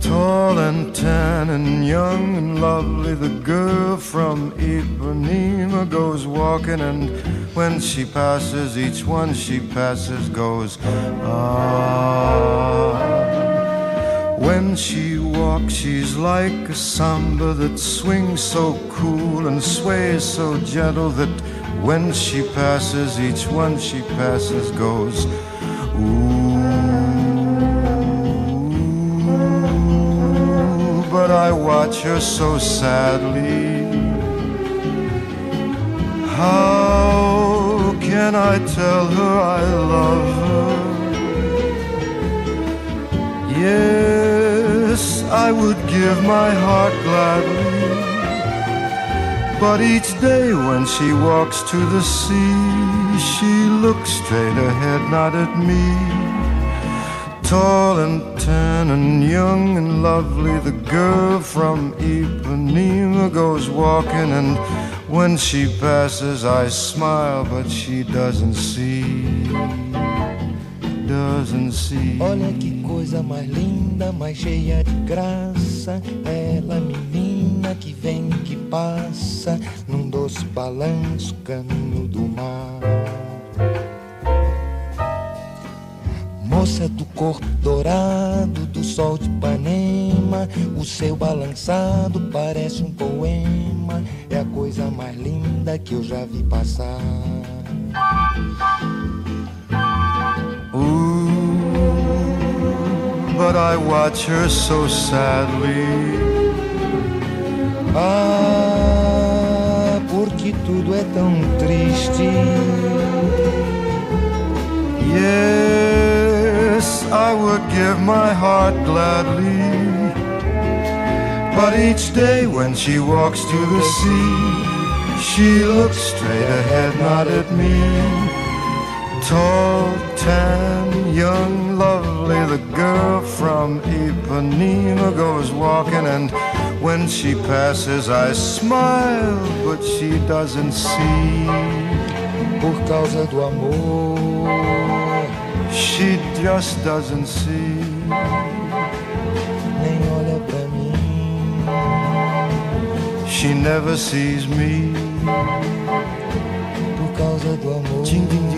Tall and tan and young and lovely, the girl from Ipanema goes walking, and when she passes, each one she passes goes, ah. When she walks, she's like a samba that swings so cool and sways so gentle that when she passes, each one she passes goes, ooh. But I watch her so sadly. How can I tell her I love her? Yes, I would give my heart gladly. But each day when she walks to the sea, she looks straight ahead, not at me. Tall and tan and young and lovely, the girl from Ipanema goes walking, and when she passes, I smile, but she doesn't see. Olha que coisa mais linda, mais cheia de graça. Ela, menina que vem que passa, num doce balanço, caminho do mar. Moça do corpo dourado, do sol de Ipanema, o seu balançado parece um poema. É a coisa mais linda que eu já vi passar. But I watch her so sadly. Ah, porque tudo é tão triste. Yes, I would give my heart gladly. But each day when she walks to the sea, she looks straight ahead, not at me. Tall, tan, Ipanema goes walking, and when she passes, I smile, but she doesn't see. Por causa do amor, She just doesn't see. nem olha pra mim. She never sees me. Por causa do amor. Ding, ding,